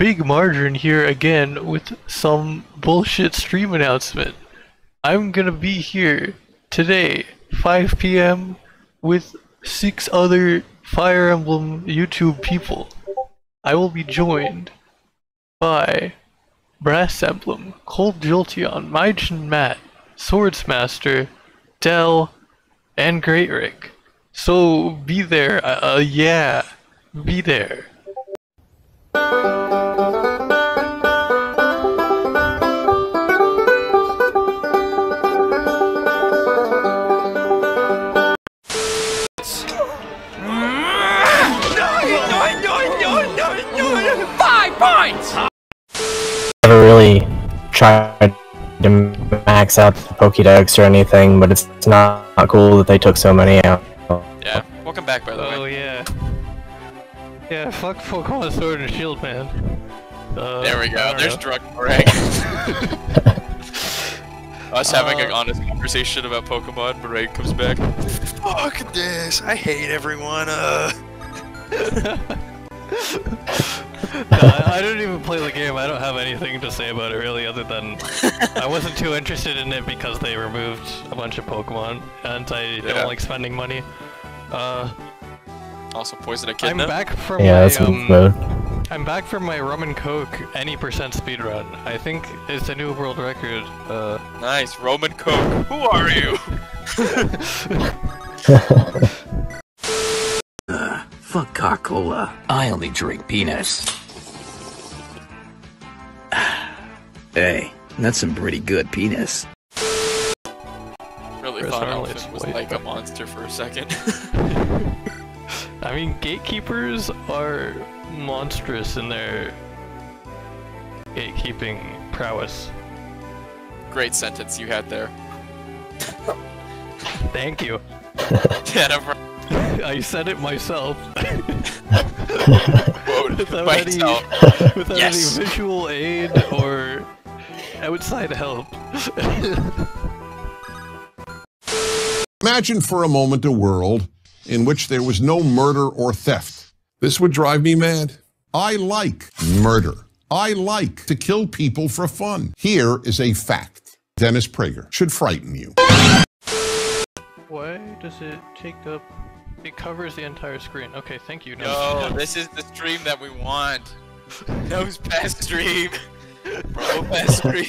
Big Margarine here again with some bullshit stream announcement. I'm gonna be here today, 5 p.m., with six other Fire Emblem YouTube people. I will be joined by Brass Emblem, Cold Jolteon, Majin Matt, Swordsmaster, Dell, and Great Rick. So be there, uh, uh, yeah, be there. Points! never really tried to max out the Pokédex or anything, but it's, it's not, not cool that they took so many out. Yeah, welcome back by the Oh way. yeah. Yeah, fuck Pokemon Sword and Shield, man. Uh, There we go, there's know. drug Greg. Us having an Uh, honest conversation about Pokemon, Mareg comes back. Fuck this, I hate everyone, uh... No, I, I don't even play the game. I don't have anything to say about it really, other than I wasn't too interested in it because they removed a bunch of Pokemon, and I Yeah. don't like spending money. Uh, Also poison a I'm back from Yeah, my that's um. I'm back from my rum and coke any percent speedrun. I think it's a new world record. Uh, Nice, Roman Coke. Who are you? Fuck Coca-Cola. I only drink penis. hey, that's some pretty good penis. Really Chris thought Harlow's was way like a monster for a second. I mean, gatekeepers are monstrous in their gatekeeping prowess. Great sentence you had there. Thank you. Yeah, no problem. I said it myself. Without myself. any, without Yes. any visual aid or outside help. Imagine for a moment a world in which there was no murder or theft. This would drive me mad. I like murder. I like to kill people for fun. Here is a fact. Dennis Prager should frighten you. Why does it take up? It covers the entire screen. Okay, thank you. No, this is the stream that we want. Nose past stream. Bro past stream.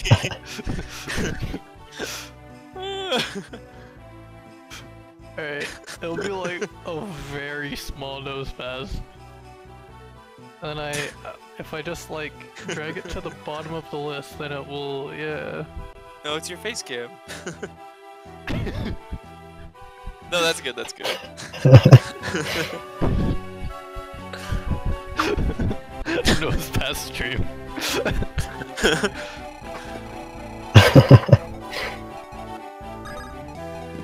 Alright, it'll be like a very small nose pass. And I, uh, if I just like drag it to the bottom of the list, then it will, yeah. no, it's your face cam. no, that's good, that's good. nose pass stream.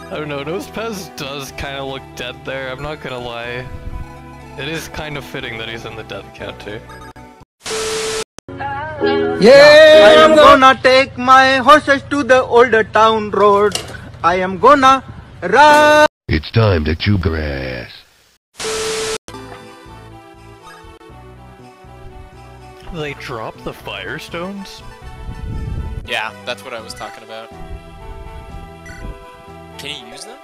I don't know, Nose Pass does kind of look dead there, I'm not gonna lie. It is kind of fitting that he's in the death count too. Yeah, I am gonna take my horses to the older town road. I am gonna ride. It's time to chew grass. They drop the Firestones? Yeah, that's what I was talking about. Can you use them?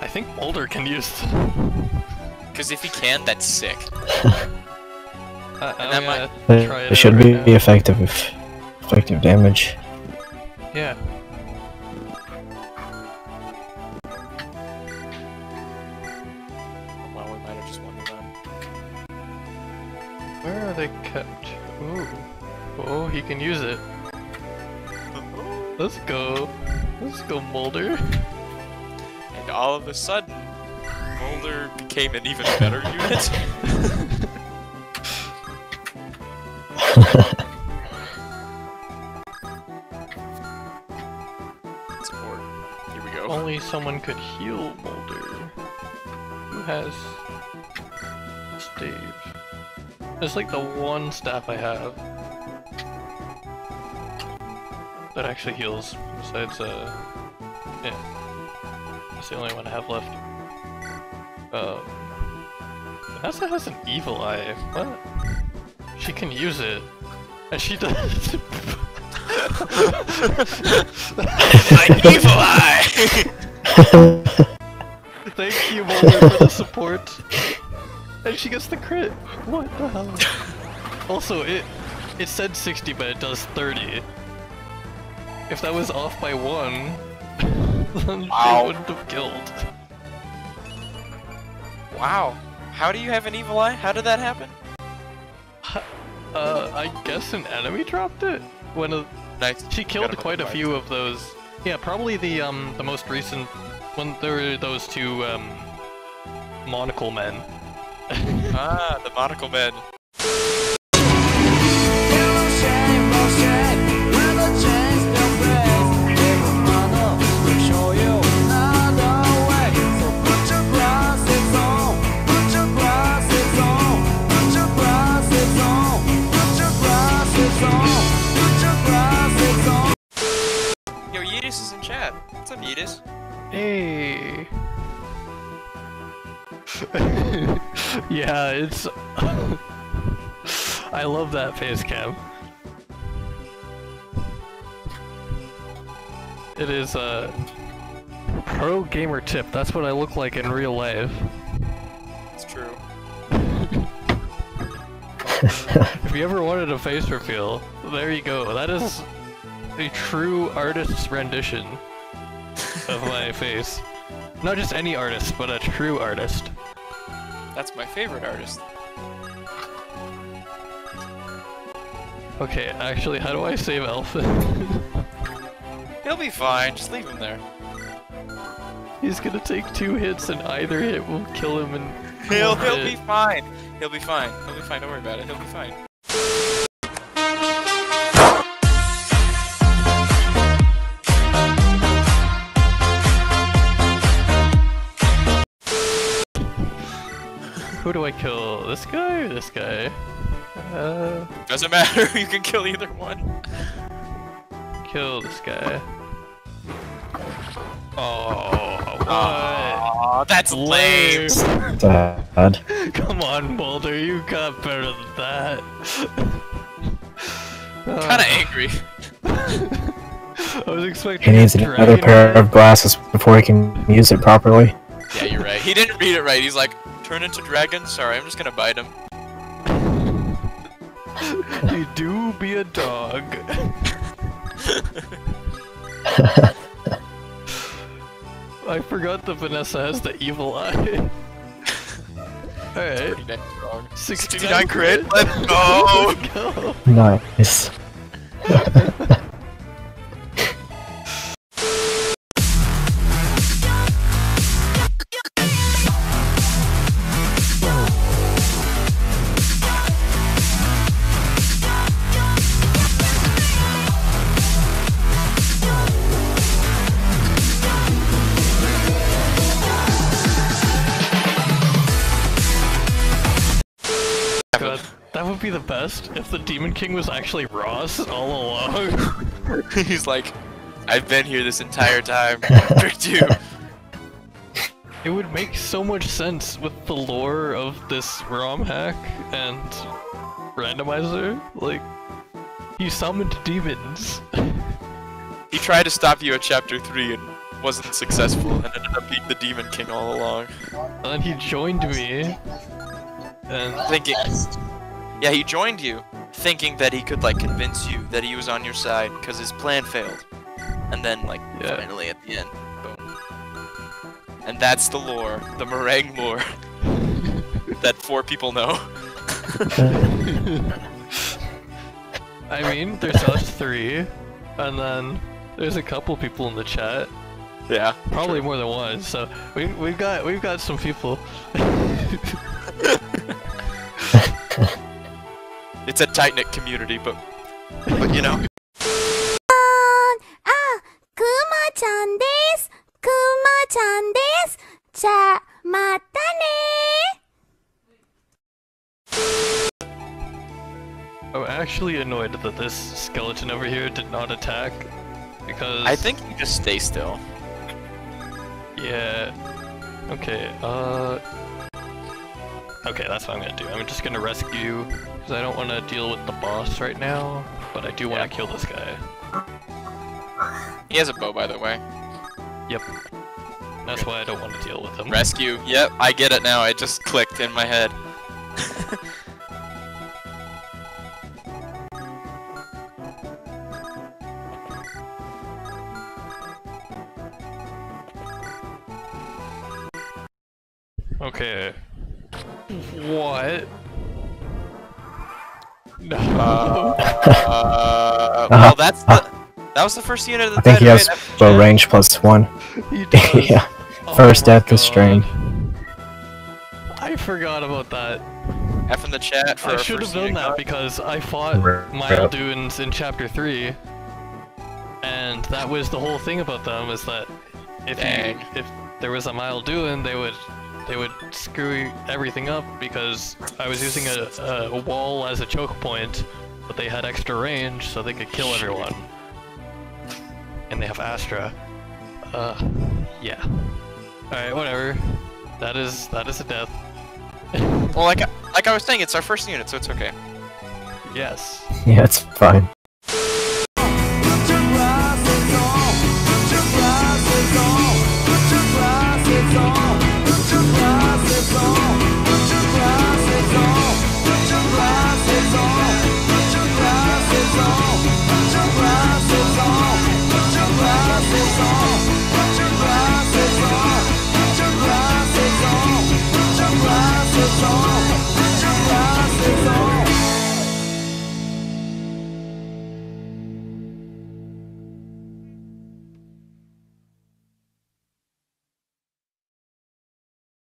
I think Moulder can use them. Because if he can, that's sick. I, that might- gonna try it It should out be now. effective, effective damage. Yeah. They kept? Ooh. Oh, he can use it. Let's go. Let's go, Moulder. And all of a sudden, Moulder became an even better unit. Support. Here we go. Only someone could heal Moulder. Who has stave? It's like the one staff I have that actually heals. Besides, uh, yeah, that's the only one I have left. Um, Vanessa has an evil eye. What? she can use it. And she does. My evil eye! Thank you, Moulder, for the support. And she gets the crit. What the hell? Also, it it said 60, but it does 30. If that was off by one, then Wow. they wouldn't have killed. wow. How do you have an evil eye? How did that happen? Uh, I guess an enemy dropped it when a, Nice. she killed Gotta quite a put few of those. Yeah, probably the um the most recent when there were those two um monocle men. Ah, the monocle men. Yo, Yeetus is in chat. What's up, Yeetus? Hey. yeah, it's. I love that face cam. It is a pro gamer tip. That's what I look like in real life. It's true. If you ever wanted a face reveal, there you go. That is a true artist's rendition of my face. Not just any artist, but a true artist. That's my favorite artist. Okay, actually, how do I save Elphin? He'll be fine. Just leave him there. He's gonna take two hits and either hit will kill him and He'll he'll be fine. He'll be fine. He'll be fine. Don't worry about it. He'll be fine. Who do I kill? This guy or this guy? Uh, Doesn't matter. you can kill either one. kill this guy. Oh, what? Aw, that's lame. Sad. Come on, Moulder, you got better than that. I'm Kind of angry. I was expecting. He needs a another pair of glasses before he can use it properly. Yeah, you're right. He didn't read it right. He's like, turn into dragon. Sorry, I'm just gonna bite him. You do be a dog. I forgot that Vanessa has the evil eye. Alright. 39 69 crit. Let's go. Let's go. Nice. Be the best if the Demon King was actually Ross all along. He's like, I've been here this entire time. Tricked you. It would make so much sense with the lore of this ROM hack and randomizer. Like, you summoned demons. He tried to stop you at chapter 3 and wasn't successful and ended up being the Demon King all along. and then he joined me. And Thinking. Yeah, he joined you, thinking that he could, like, convince you that he was on your side because his plan failed. And then, like, Yeah. finally at the end, boom. And that's the lore, the meringue lore, that four people know. I mean, there's us three, and then there's a couple people in the chat. Yeah. Probably more than one. So we we've got we've got some people. It's a tight-knit community, but... But, you know... Ah, Kuma-chan desu! Kuma-chan desu! Ja, mata ne! I'm actually annoyed that this skeleton over here did not attack, because... I think you just stay still. Yeah... Okay, uh... Okay, that's what I'm gonna do. I'm just gonna rescue because I don't want to deal with the boss right now, but I do want to Yeah. kill this guy. He has a bow, by the way. Yep. That's why I don't want to deal with him. Rescue. Yep, I get it now. It just clicked in my head. Okay. What? No. Uh, well, that's the. That was the first unit of the I think he has away. bow range plus one. he does. yeah. Oh First my death this stream. I forgot about that. F in the chat for I should have known that because I fought Rip. Milduins in chapter 3. And that was the whole thing about them is that if Dang. you if there was a Milduin they would they would screw everything up because I was using a, a, a wall as a choke point, but they had extra range so they could kill everyone. And they have Astra. Uh yeah. Alright, whatever. That is that is a death. Well, like like I was saying, it's our first unit, so it's okay. yes. Yeah, it's fine.